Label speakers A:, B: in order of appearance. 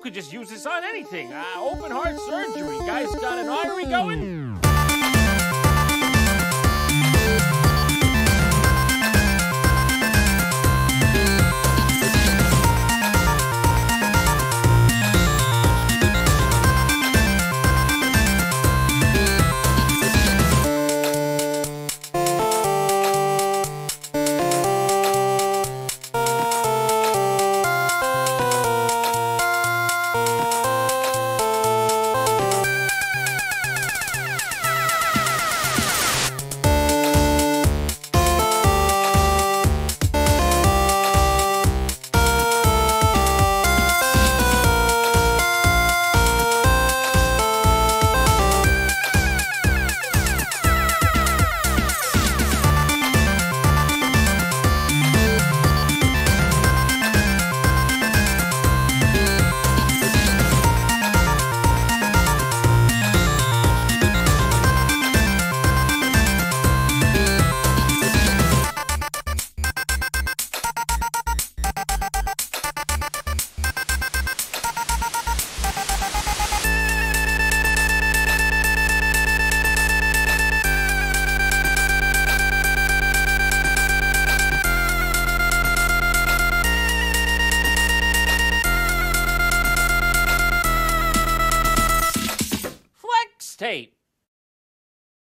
A: could just use this on anything. Uh, open heart surgery. Guys got an artery going? state